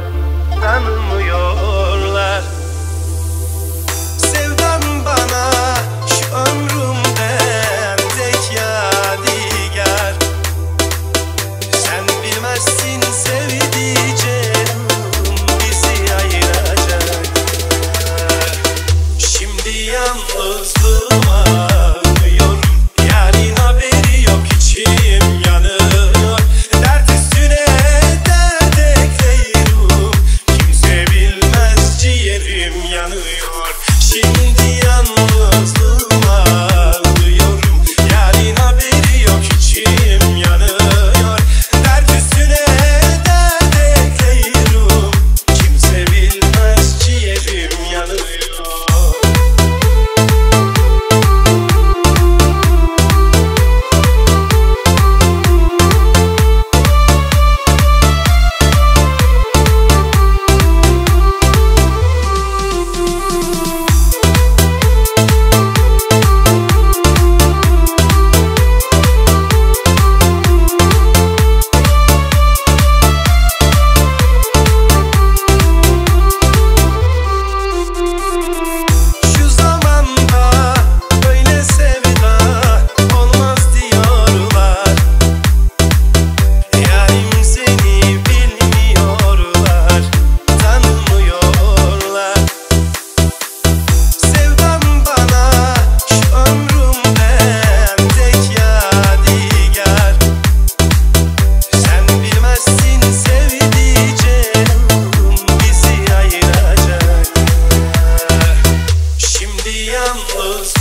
but Şimdi yanlış amo